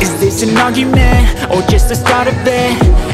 Is this an argument? Or just the start of it?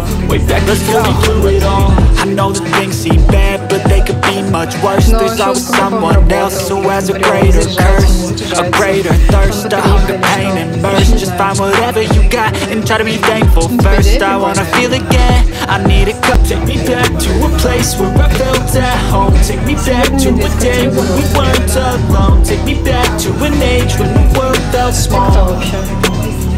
way back, let's go. And through it all. I know that things seem bad, but they could be much worse. There's always someone else who has a greater curse A greater thirst, a hunger, pain and burst Just find whatever you got and try to be thankful first. I wanna feel again, I need a cup. Take me back to a place where I felt at home. Take me back to a day when we weren't alone. Take me back to an age when the world felt small.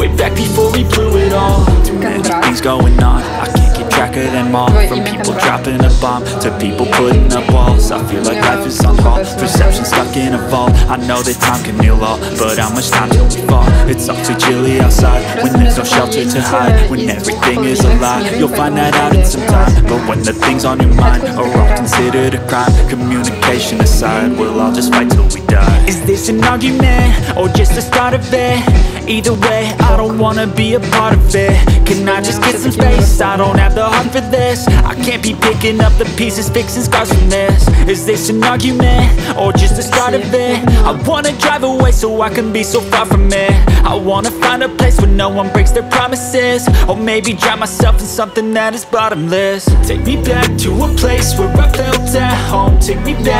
Way back before we blew it all. Things going on, I can't keep track of them all. From people dropping a bomb To people putting up walls. I feel like life is on hold. Perception stuck in a vault. I know that time can heal all But how much time till we fall? It's all too chilly outside. When there's no shelter to hide. When everything is a lie. You'll find that out in some time. But when the things on your mind Are all considered a crime Communicate Aside We'll all just fight till we die Is this an argument? Or just the start of it? Either way, I don't wanna be a part of it Can I just get some space? I don't have the heart for this I can't be picking up the pieces, fixing scars from this Is this an argument? Or just the start of it? I wanna drive away so I can be so far from it I wanna find a place where no one breaks their promises Or maybe drown myself in something that is bottomless Take me back to a place where I felt at home Take me back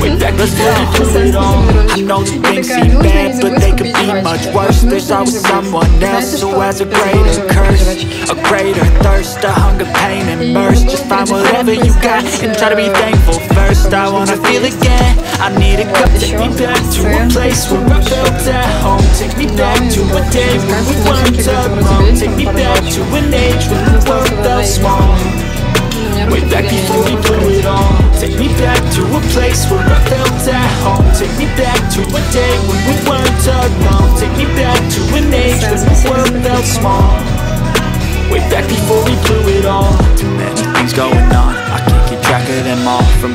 Way back blew it I know that things seem bad but they could be much worse. There's always someone else who has a greater curse A greater thirst, a hunger, pain and burst Just find whatever you got and try to be thankful first. I wanna feel again, I need a cup Take me back to a place where I felt at home. Take me back to a day when we weren't alone. Take me back to an age when the world felt small Way back before we blew it all Take me back to a place where I felt at home. Take me back to a day when we weren't alone. Take me back to an age when the world felt small. Way back before we blew it all. Too many things going on. I can't keep track of them all. From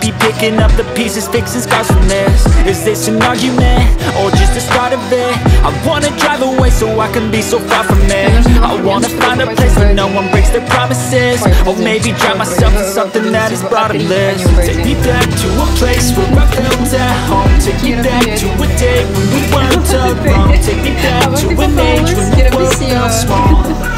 be picking up the pieces, fixing scars from this. Is this an argument? Or just the start of it? I wanna drive away so I can be so far from it. I wanna find a place where no one breaks their promises. Or maybe drown myself in something that is bottomless. Take me back to a place where I felt at home. Take me back to a day when we weren't alone. Take me back to an age when the world felt small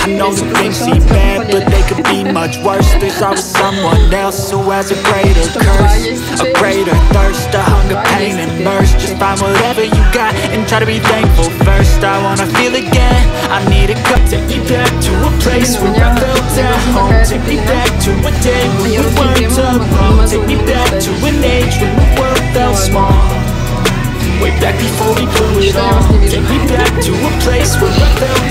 I know that things seem bad, but they could be much worse. There's always someone else who has a greater curse A greater thirst, a hunger, pain, and mercy. Just find whatever you got and try to be thankful first. I wanna feel again, I need a cup Take me back to a place where I felt at home. Take me back to a day when we weren't alone. Take me back to an age when the world felt small. Way back before we blew it all. Take me back to a place where I felt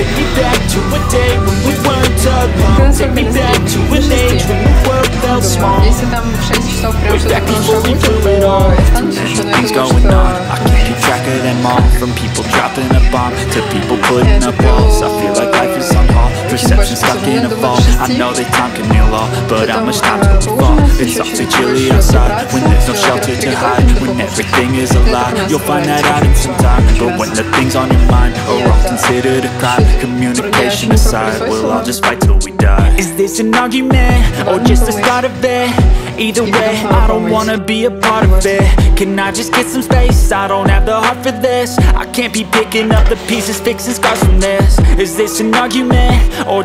Take me back to a day when we weren't alone. Take me back to an age when the world felt small. Way back before we blew it all. Too many things going on I can't keep track of them all. From people dropping a bomb To people putting up walls I feel like life is on hold. For perception stuck in a vault. I know that time can heal all, but how much time till we fall? It's awfully chilly outside when there's no shelter to hide When everything is a lie, you'll find that out in some time But when the things on your mind are all considered a crime Communication aside, we'll all just fight till we die. Is this an argument, or just the start of it? Either way, I don't wanna be a part of it. Can I just get some space? I don't have the heart for this. I can't be picking up the pieces, fixing scars from this. Is this an argument? Or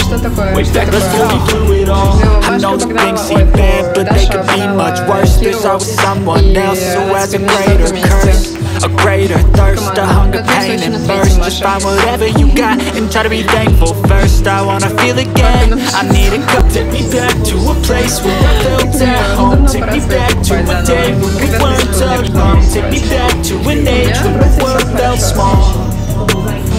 Что такое? Way Что back before we такое? blew it all Ну, I know Машка that погнала, things ой, seem фу, bad, but they Даша could be погнала much worse There's Киру, always someone и else who has a они greater вместе. curse A greater thirst, a Команда. hunger, Надеюсь, pain очень and ответим, mercy Just Маша. find whatever you got and try to be thankful first I wanna feel again, I need a cup Take me back to a place where I felt at home Take me back to a day when we weren't alone Take me back to an age when the world felt small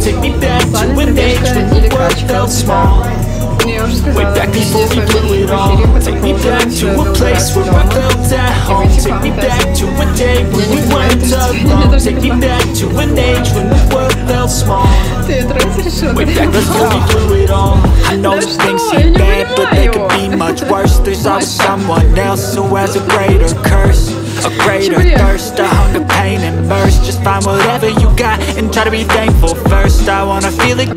Take me back to an age when the world felt small. Way back before we blew it all Take me back to a place where I felt at home. Take me back to a day when we weren't alone. Take me back to an age when the world felt small. Way back before we blew it all. I know things seem bad but they could be much worse. There's always someone else who has a greater curse. A greater thirst, a hunger, pain and burst. Just find whatever you got and try to be thankful first. I wanna feel it.